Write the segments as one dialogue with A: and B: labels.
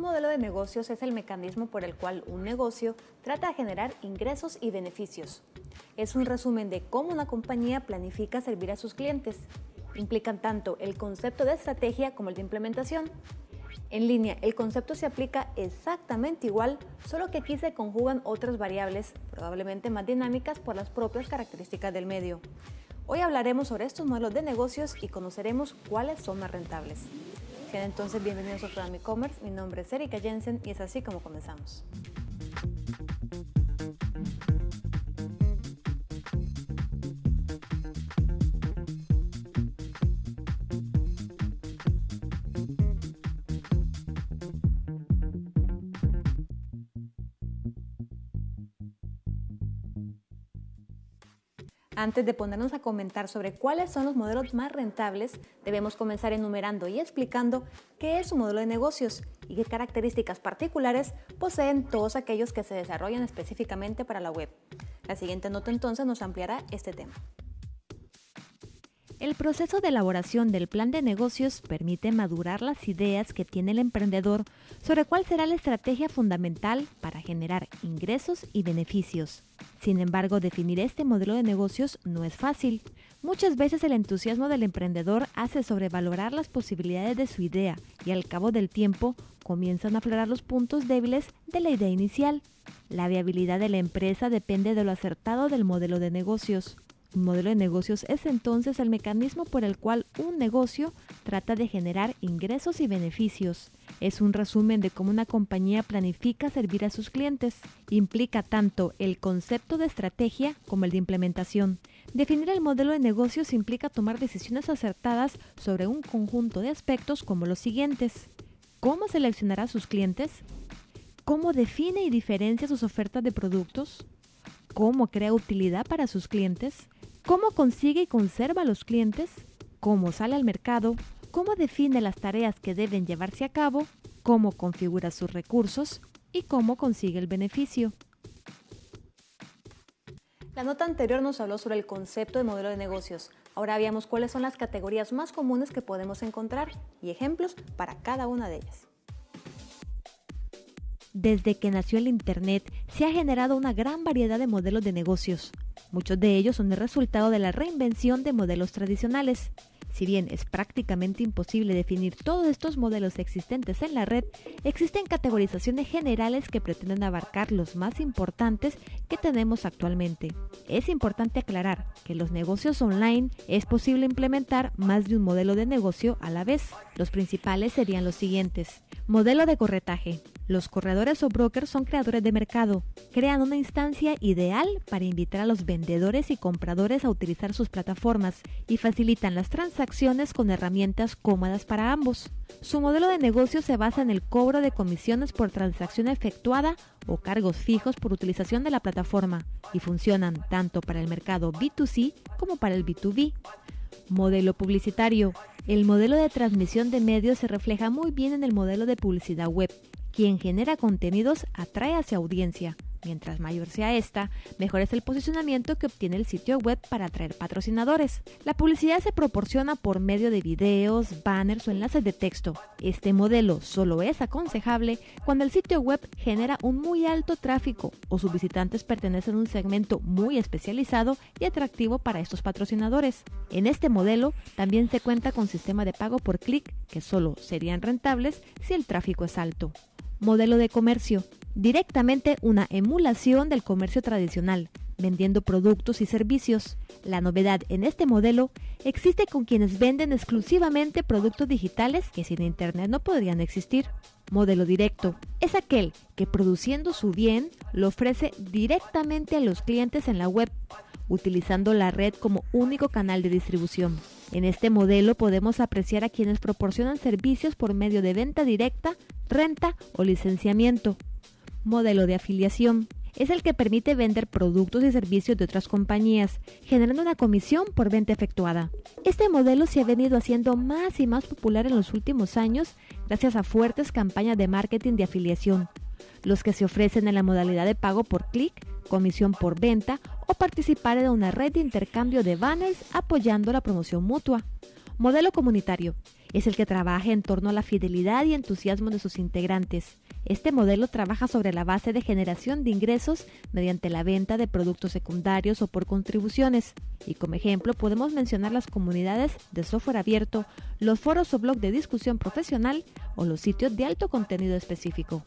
A: Un modelo de negocios es el mecanismo por el cual un negocio trata de generar ingresos y beneficios. Es un resumen de cómo una compañía planifica servir a sus clientes. Implican tanto el concepto de estrategia como el de implementación. En línea, el concepto se aplica exactamente igual, solo que aquí se conjugan otras variables, probablemente más dinámicas por las propias características del medio. Hoy hablaremos sobre estos modelos de negocios y conoceremos cuáles son más rentables. Sean entonces bienvenidos a Plan E-Commerce. Mi nombre es Erika Jensen y es así como comenzamos. Antes de ponernos a comentar sobre cuáles son los modelos más rentables, debemos comenzar enumerando y explicando qué es un modelo de negocios y qué características particulares poseen todos aquellos que se desarrollan específicamente para la web. La siguiente nota entonces nos ampliará este tema.
B: El proceso de elaboración del plan de negocios permite madurar las ideas que tiene el emprendedor sobre cuál será la estrategia fundamental para generar ingresos y beneficios. Sin embargo, definir este modelo de negocios no es fácil. Muchas veces el entusiasmo del emprendedor hace sobrevalorar las posibilidades de su idea y al cabo del tiempo comienzan a aflorar los puntos débiles de la idea inicial. La viabilidad de la empresa depende de lo acertado del modelo de negocios. Un modelo de negocios es entonces el mecanismo por el cual un negocio trata de generar ingresos y beneficios. Es un resumen de cómo una compañía planifica servir a sus clientes. Implica tanto el concepto de estrategia como el de implementación. Definir el modelo de negocios implica tomar decisiones acertadas sobre un conjunto de aspectos como los siguientes. ¿Cómo seleccionará a sus clientes? ¿Cómo define y diferencia sus ofertas de productos? ¿Cómo crea utilidad para sus clientes? Cómo consigue y conserva a los clientes, cómo sale al mercado, cómo define las tareas que deben llevarse a cabo, cómo configura sus recursos y cómo consigue el beneficio.
A: La nota anterior nos habló sobre el concepto de modelo de negocios. Ahora veamos cuáles son las categorías más comunes que podemos encontrar y ejemplos para cada una de ellas.
B: Desde que nació el Internet se ha generado una gran variedad de modelos de negocios. Muchos de ellos son el resultado de la reinvención de modelos tradicionales. Si bien es prácticamente imposible definir todos estos modelos existentes en la red, existen categorizaciones generales que pretenden abarcar los más importantes que tenemos actualmente. Es importante aclarar que los negocios online es posible implementar más de un modelo de negocio a la vez. Los principales serían los siguientes. Modelo de corretaje. Los corredores o brokers son creadores de mercado. Crean una instancia ideal para invitar a los vendedores y compradores a utilizar sus plataformas y facilitan las transacciones con herramientas cómodas para ambos. Su modelo de negocio se basa en el cobro de comisiones por transacción efectuada o cargos fijos por utilización de la plataforma y funcionan tanto para el mercado B2C como para el B2B. Modelo publicitario. El modelo de transmisión de medios se refleja muy bien en el modelo de publicidad web. Quien genera contenidos atrae hacia audiencia. Mientras mayor sea esta, mejor es el posicionamiento que obtiene el sitio web para atraer patrocinadores. La publicidad se proporciona por medio de videos, banners o enlaces de texto. Este modelo solo es aconsejable cuando el sitio web genera un muy alto tráfico o sus visitantes pertenecen a un segmento muy especializado y atractivo para estos patrocinadores. En este modelo también se cuenta con sistema de pago por clic que solo serían rentables si el tráfico es alto. Modelo de comercio directamente una emulación del comercio tradicional, vendiendo productos y servicios. La novedad en este modelo existe con quienes venden exclusivamente productos digitales que sin Internet no podrían existir. Modelo directo es aquel que produciendo su bien lo ofrece directamente a los clientes en la web, utilizando la red como único canal de distribución. En este modelo podemos apreciar a quienes proporcionan servicios por medio de venta directa, renta o licenciamiento modelo de afiliación. Es el que permite vender productos y servicios de otras compañías, generando una comisión por venta efectuada. Este modelo se ha venido haciendo más y más popular en los últimos años gracias a fuertes campañas de marketing de afiliación, los que se ofrecen en la modalidad de pago por clic, comisión por venta o participar en una red de intercambio de banners apoyando la promoción mutua. Modelo comunitario es el que trabaja en torno a la fidelidad y entusiasmo de sus integrantes. Este modelo trabaja sobre la base de generación de ingresos mediante la venta de productos secundarios o por contribuciones. Y como ejemplo podemos mencionar las comunidades de software abierto, los foros o blog de discusión profesional o los sitios de alto contenido específico.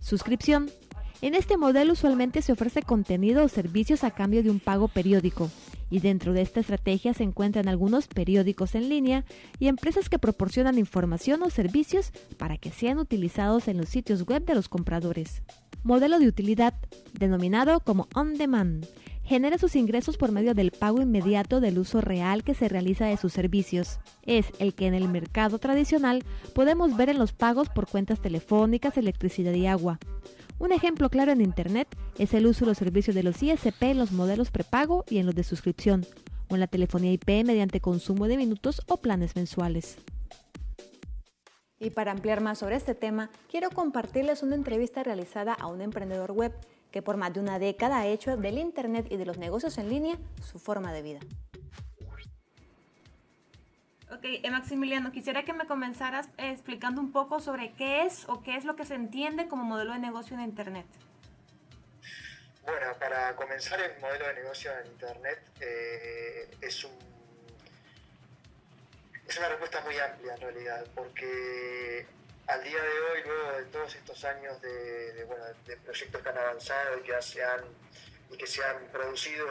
B: Suscripción. En este modelo usualmente se ofrece contenido o servicios a cambio de un pago periódico y dentro de esta estrategia se encuentran algunos periódicos en línea y empresas que proporcionan información o servicios para que sean utilizados en los sitios web de los compradores. Modelo de utilidad, denominado como on demand, genera sus ingresos por medio del pago inmediato del uso real que se realiza de sus servicios. Es el que en el mercado tradicional podemos ver en los pagos por cuentas telefónicas, electricidad y agua. Un ejemplo claro en Internet es el uso de los servicios de los ISP en los modelos prepago y en los de suscripción, o en la telefonía IP mediante consumo de minutos o planes mensuales.
C: Y para ampliar más sobre este tema, quiero compartirles una entrevista realizada a un emprendedor web que por más de una década ha hecho del Internet y de los negocios en línea su forma de vida. Ok, eh, Maximiliano, quisiera que me comenzaras explicando un poco sobre qué es o qué es lo que se entiende como modelo de negocio en Internet.
D: Bueno, para comenzar el modelo de negocio en Internet eh, es, un, es una respuesta muy amplia en realidad, porque al día de hoy, luego de todos estos años de, bueno, de proyectos tan avanzados y que, se han, y que se han producido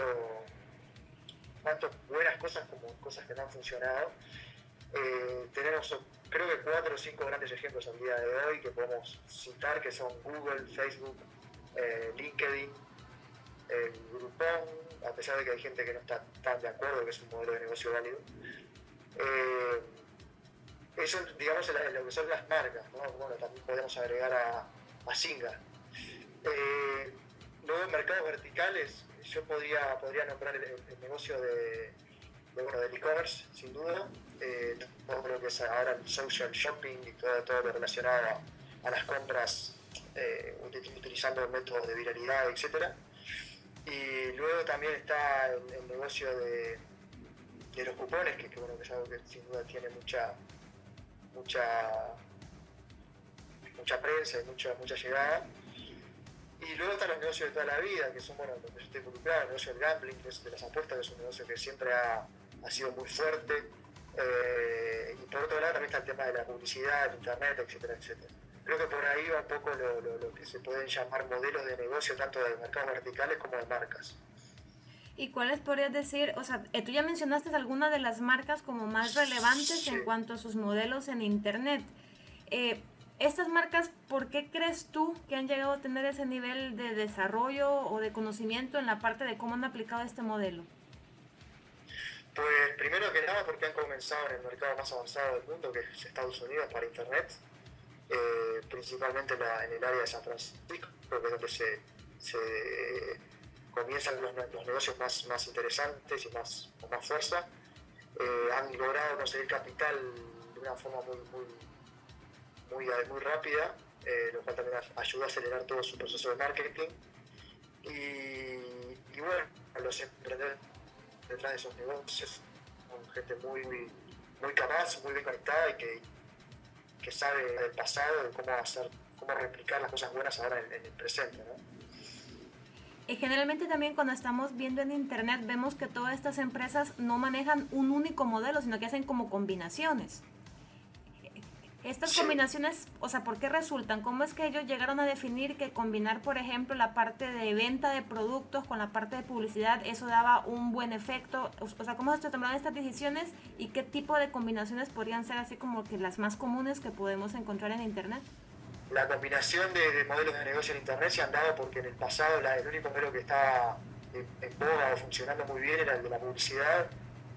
D: tanto buenas cosas como cosas que no han funcionado, eh, tenemos creo que cuatro o cinco grandes ejemplos al día de hoy que podemos citar, que son Google, Facebook, eh, LinkedIn, Groupon, a pesar de que hay gente que no está tan de acuerdo que es un modelo de negocio válido. Eh, eso, digamos, lo que son las marcas, Bueno, también podemos agregar a, a Singa. luego mercados verticales, yo podría, podría nombrar el negocio de, bueno, del e-commerce, sin duda, eh, todo lo que es ahora el social shopping y todo, todo lo relacionado a, las compras eh, utilizando métodos de viralidad, etc. Y luego también está el, negocio de, los cupones, que, bueno, que es algo que sin duda tiene mucha mucha mucha prensa y mucha, mucha llegada. Y luego están los negocios de toda la vida, que son, bueno, los que yo estoy involucrado, el negocio del gambling, que es de las apuestas, que es un negocio que siempre ha, ha sido muy fuerte. Eh, y por otro lado también está el tema de la publicidad, el internet, etcétera, etcétera. Creo que por ahí va un poco lo, que se pueden llamar modelos de negocio, tanto de mercados verticales como de marcas.
C: ¿Y cuáles podrías decir? O sea, eh, tú ya mencionaste algunas de las marcas como más relevantes en cuanto a sus modelos en Internet. Eh, estas marcas, ¿por qué crees tú que han llegado a tener ese nivel de desarrollo o de conocimiento en la parte de cómo han aplicado este modelo?
D: Pues primero que nada porque han comenzado en el mercado más avanzado del mundo, que es Estados Unidos, para Internet, eh, principalmente en el área de San Francisco, que es donde se, comienzan los, negocios más, interesantes y más, con más fuerza. Eh, han logrado conseguir capital de una forma muy, muy, rápida, eh, lo cual también ayuda a acelerar todo su proceso de marketing. Y, y bueno, los emprendedores detrás de esos negocios, con gente muy, muy, capaz, muy bien conectada y que, que sabe del pasado, de cómo hacer, cómo replicar las cosas buenas ahora en, en el presente. ¿no?
C: Y generalmente también cuando estamos viendo en internet vemos que todas estas empresas no manejan un único modelo, sino que hacen como combinaciones. Estas combinaciones, o sea, ¿por qué resultan? ¿Cómo es que ellos llegaron a definir que combinar, por ejemplo, la parte de venta de productos con la parte de publicidad, eso daba un buen efecto? O sea, ¿cómo se tomaron estas decisiones y qué tipo de combinaciones podrían ser así como que las más comunes que podemos encontrar en Internet?
D: La combinación de, modelos de negocio en Internet se han dado porque en el pasado el único modelo que estaba en, en boga o funcionando muy bien era el de la publicidad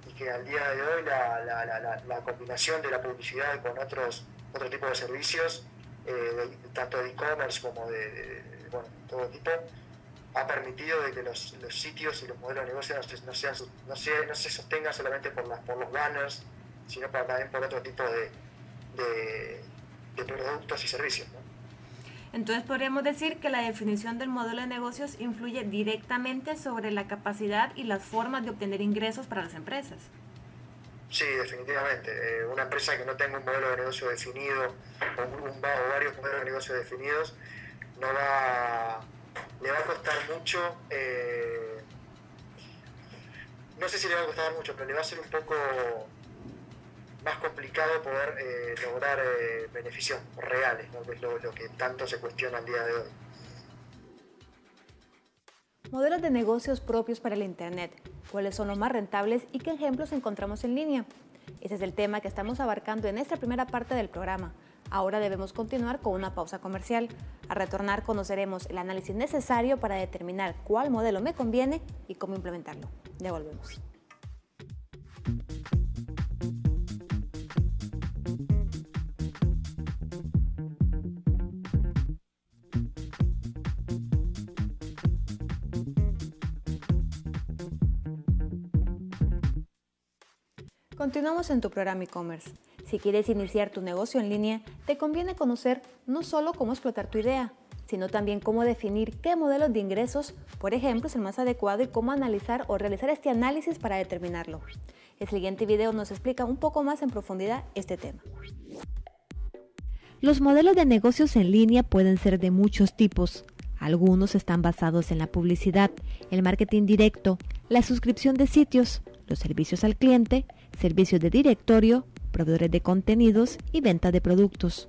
D: y que al día de hoy la, la, la combinación de la publicidad con otros otro tipo de servicios, eh, tanto de e-commerce como de, bueno, todo tipo, ha permitido de que los, los, sitios y los modelos de negocio no se, no, sean, no, se, no se sostengan solamente por, las, por los banners, sino también por otro tipo de, de, productos y servicios.
C: Entonces podríamos decir que la definición del modelo de negocios influye directamente sobre la capacidad y las formas de obtener ingresos para las empresas.
D: Sí, definitivamente. Eh, una empresa que no tenga un modelo de negocio definido o, un, varios modelos de negocio definidos no va, le va a costar mucho. Eh, no sé si le va a costar mucho, pero le va a ser un poco más complicado poder eh, lograr beneficios reales, que es lo que tanto se cuestiona al día de hoy.
A: Modelos de negocios propios para el Internet, cuáles son los más rentables y qué ejemplos encontramos en línea. Ese es el tema que estamos abarcando en esta primera parte del programa. Ahora debemos continuar con una pausa comercial. A retornar conoceremos el análisis necesario para determinar cuál modelo me conviene y cómo implementarlo. Ya volvemos. Continuamos en tu programa e-commerce. Si quieres iniciar tu negocio en línea, te conviene conocer no solo cómo explotar tu idea, sino también cómo definir qué modelos de ingresos, por ejemplo, es el más adecuado y cómo analizar o realizar este análisis para determinarlo. El siguiente video nos explica un poco más en profundidad este tema.
B: Los modelos de negocios en línea pueden ser de muchos tipos. Algunos están basados en la publicidad, el marketing directo, la suscripción de sitios, los servicios al cliente, servicios de directorio, proveedores de contenidos y venta de productos.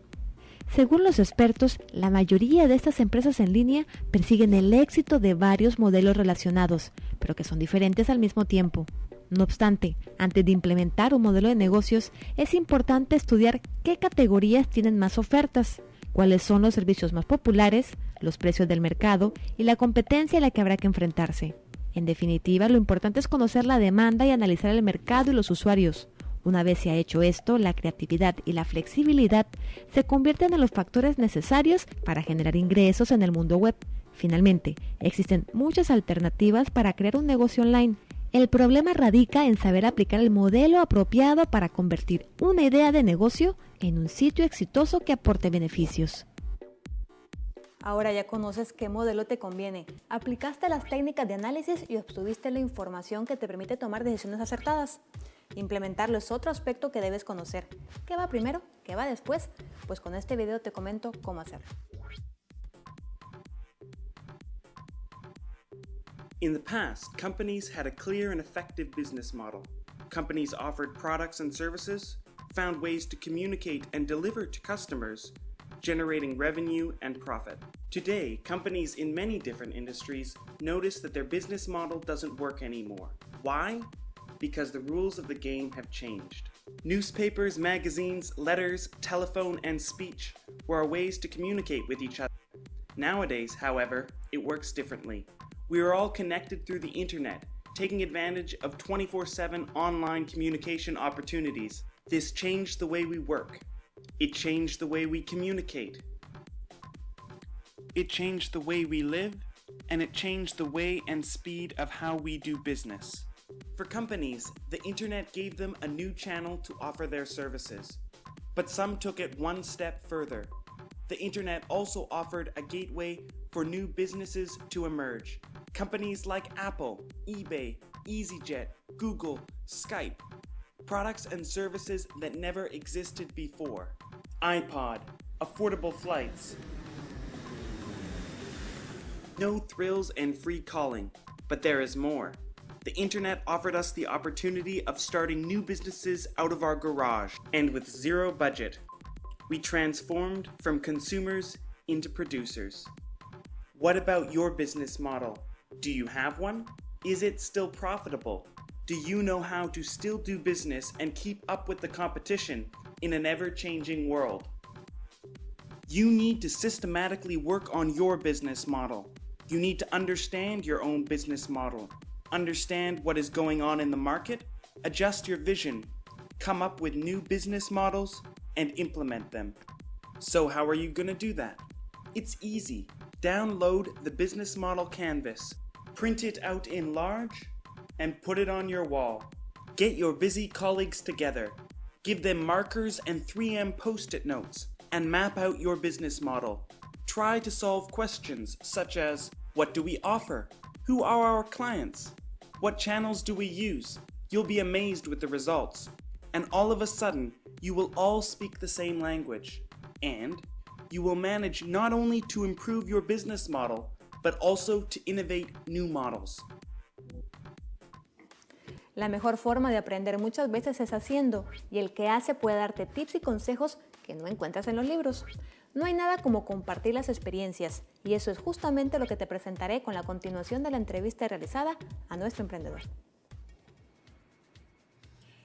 B: Según los expertos, la mayoría de estas empresas en línea persiguen el éxito de varios modelos relacionados, pero que son diferentes al mismo tiempo. No obstante, antes de implementar un modelo de negocios, es importante estudiar qué categorías tienen más ofertas, cuáles son los servicios más populares, los precios del mercado y la competencia a la que habrá que enfrentarse. En definitiva, lo importante es conocer la demanda y analizar el mercado y los usuarios. Una vez se ha hecho esto, la creatividad y la flexibilidad se convierten en los factores necesarios para generar ingresos en el mundo web. Finalmente, existen muchas alternativas para crear un negocio online. El problema radica en saber aplicar el modelo apropiado para convertir una idea de negocio en un sitio exitoso que aporte beneficios.
A: Ahora ya conoces qué modelo te conviene. Aplicaste las técnicas de análisis y obtuviste la información que te permite tomar decisiones acertadas. Implementarlo es otro aspecto que debes conocer. ¿Qué va primero? ¿Qué va después? Pues con este video te comento cómo hacerlo.
E: In the past, companies had a clear and effective business model. Companies offered products and services, found ways to communicate and deliver to customers, generating revenue and profit. Today, companies in many different industries notice that their business model doesn't work anymore. Why? Because the rules of the game have changed. Newspapers, magazines, letters, telephone, and speech were ways to communicate with each other. Nowadays, however, it works differently. We are all connected through the internet, taking advantage of 24 7 online communication opportunities. This changed the way we work, it changed the way we communicate. It changed the way we live, and it changed the way and speed of how we do business. For companies, the internet gave them a new channel to offer their services. But some took it one step further. The internet also offered a gateway for new businesses to emerge. Companies like Apple, eBay, EasyJet, Google, Skype, products and services that never existed before iPod, affordable flights. No thrills and free calling, but there is more. The internet offered us the opportunity of starting new businesses out of our garage and with zero budget. We transformed from consumers into producers. What about your business model? Do you have one? Is it still profitable? Do you know how to still do business and keep up with the competition in an ever changing world. You need to systematically work on your business model. You need to understand your own business model, understand what is going on in the market, adjust your vision, come up with new business models, and implement them. So, how are you going to do that? It's easy. Download the business model canvas, print it out in large, and put it on your wall. Get your busy colleagues together Give them markers and 3M post it notes and map out your business model. Try to solve questions such as What do we offer? Who are our clients? What channels do we use? You'll be amazed with the results. and all of a sudden, you will all speak the same language, and you will manage not only to improve your business model, but also to innovate new models.
A: La mejor forma de aprender muchas veces es haciendo, y el que hace puede darte tips y consejos que no encuentras en los libros. No hay nada como compartir las experiencias, y eso es justamente lo que te presentaré con la continuación de la entrevista realizada a nuestro emprendedor.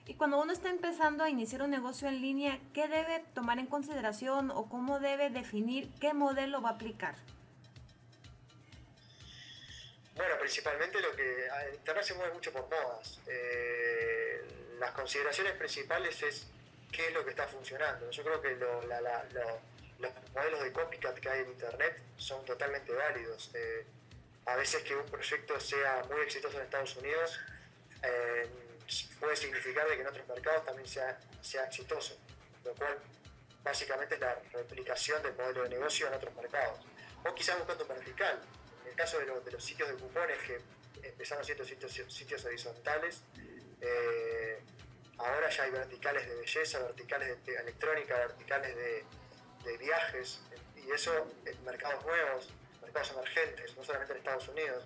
A: Y cuando uno está empezando a iniciar un negocio en línea, ¿qué debe tomar en consideración o cómo debe definir qué modelo va a aplicar?
D: Bueno, principalmente lo que Internet se mueve mucho por modas. Eh, las consideraciones principales es qué es lo que está funcionando. Yo creo que los modelos de copycat que hay en Internet son totalmente válidos. Eh, a veces que un proyecto sea muy exitoso en Estados Unidos eh, puede significar que en otros mercados también sea, sea exitoso, lo cual básicamente es la replicación del modelo de negocio en otros mercados. O quizás buscando un vertical el caso de, los sitios de cupones, que empezaron siendo sitios, sitios horizontales, eh, ahora ya hay verticales de belleza, verticales de electrónica, verticales de, viajes, y eso en mercados nuevos, mercados emergentes, no solamente en Estados Unidos.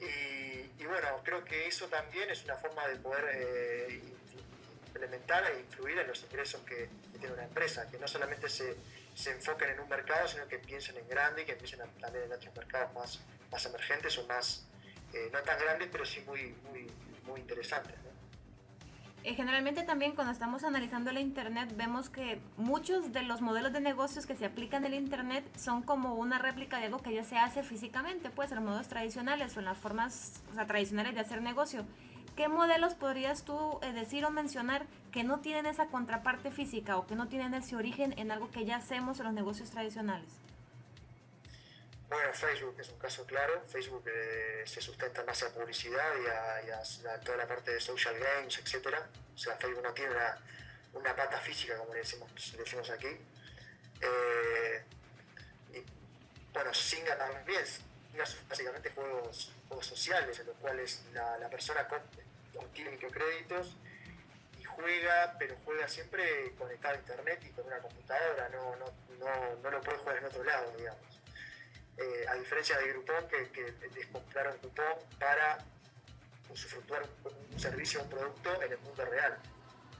D: Y, bueno, creo que eso también es una forma de poder eh, implementar e influir en los ingresos que, tiene una empresa, que no solamente se se enfoquen en un mercado, sino que piensen en grande y que empiecen a también en otros mercados más, más emergentes o más, eh, no tan grandes, pero sí muy, muy, muy interesantes.
A: Eh, generalmente también cuando estamos analizando el Internet vemos que muchos de los modelos de negocios que se aplican en el Internet son como una réplica de algo que ya se hace físicamente, pues en los modos tradicionales o en las formas tradicionales de hacer negocio. ¿Qué modelos podrías tú eh, decir o mencionar que no tienen esa contraparte física o que no tienen ese origen en algo que ya hacemos en los negocios tradicionales?
D: Bueno, Facebook es un caso claro. Facebook eh, se sustenta más a publicidad y a, toda la parte de social games, etc. O sea, Facebook no tiene una, pata física, como le decimos, decimos aquí. Eh, y, bueno, Singa también. Singa son básicamente juegos, juegos sociales en los cuales la, la persona obtiene microcréditos juega, pero juega siempre conectado a internet y con una computadora, no, no, no, no lo puede jugar en otro lado, digamos. Eh, a diferencia de Groupon, que, que les compraron Groupon para usufructuar un, servicio o un producto en el mundo real.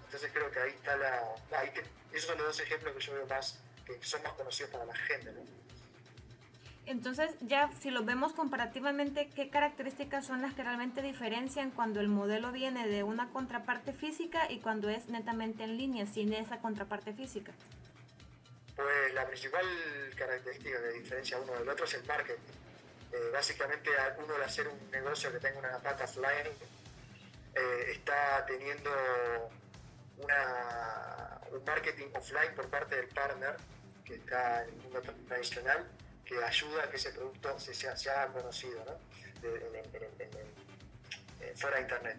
D: Entonces creo que ahí está la... Ahí esos son los dos ejemplos que yo veo más, que son más conocidos para la gente. ¿no?
A: Entonces, ya si lo vemos comparativamente, ¿qué características son las que realmente diferencian cuando el modelo viene de una contraparte física y cuando es netamente en línea, sin esa contraparte física?
D: Pues la principal característica que diferencia uno del otro es el marketing. Eh, básicamente, uno al hacer un negocio que tenga una pata offline, eh, está teniendo una, un marketing offline por parte del partner que está en el mundo tradicional ayuda a que ese producto se, se, haga conocido ¿no? fuera de Internet.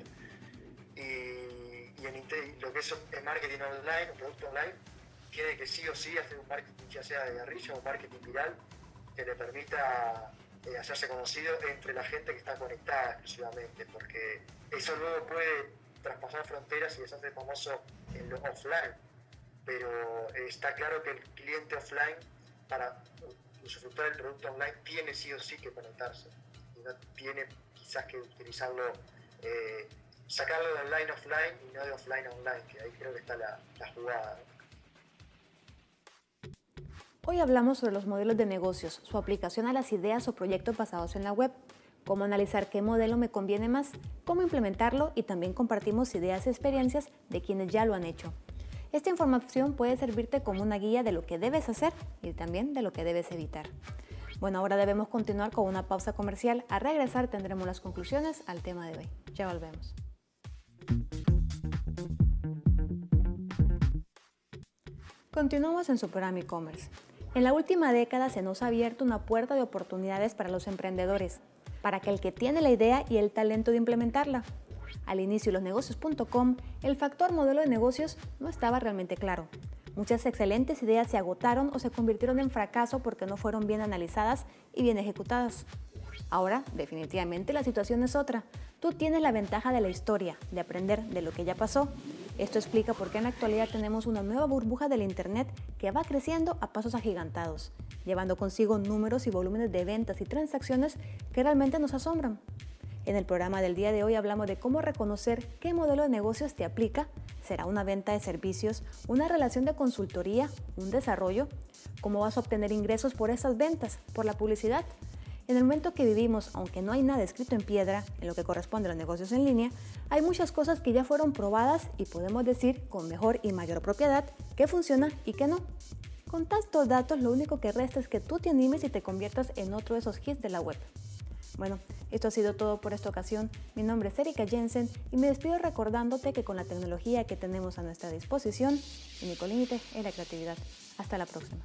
D: Y, en, lo que es el marketing online, un producto online, tiene que sí o sí hacer un marketing, ya sea de guerrilla o marketing viral, que le permita eh, hacerse conocido entre la gente que está conectada exclusivamente, porque eso luego puede traspasar fronteras y hacerse famoso en lo offline, pero está claro que el cliente offline para usufructuar el producto online tiene sí o sí que conectarse y no tiene quizás que utilizarlo, eh, sacarlo de online offline y no de offline a online, que ahí creo que está la, jugada.
A: Hoy hablamos sobre los modelos de negocios, su aplicación a las ideas o proyectos basados en la web, cómo analizar qué modelo me conviene más, cómo implementarlo y también compartimos ideas y experiencias de quienes ya lo han hecho. Esta información puede servirte como una guía de lo que debes hacer y también de lo que debes evitar. Bueno, ahora debemos continuar con una pausa comercial. A regresar tendremos las conclusiones al tema de hoy. Ya volvemos. Continuamos en Superam e-commerce. En la última década se nos ha abierto una puerta de oportunidades para los emprendedores, para que el que tiene la idea y el talento de implementarla al inicio de losnegocios.com, el factor modelo de negocios no estaba realmente claro. Muchas excelentes ideas se agotaron o se convirtieron en fracaso porque no fueron bien analizadas y bien ejecutadas. Ahora, definitivamente, la situación es otra. Tú tienes la ventaja de la historia, de aprender de lo que ya pasó Esto explica por qué en la actualidad tenemos una nueva burbuja del Internet que va creciendo a pasos agigantados, llevando consigo números y volúmenes de ventas y transacciones que realmente nos asombran. En el programa del día de hoy hablamos de cómo reconocer qué modelo de negocios te aplica. ¿Será una venta de servicios, una relación de consultoría, un desarrollo? ¿Cómo vas a obtener ingresos por esas ventas, por la publicidad? En el momento que vivimos, aunque no hay nada escrito en piedra en lo que corresponde a los negocios en línea, hay muchas cosas que ya fueron probadas y podemos decir con mejor y mayor propiedad qué funciona y qué no. Con tantos datos, lo único que resta es que tú te animes y te conviertas en otro de esos hits de la web. Bueno, esto ha sido todo por esta ocasión. Mi nombre es Erika Jensen y me despido recordándote que con la tecnología que tenemos a nuestra disposición, el único límite es la creatividad. Hasta la próxima.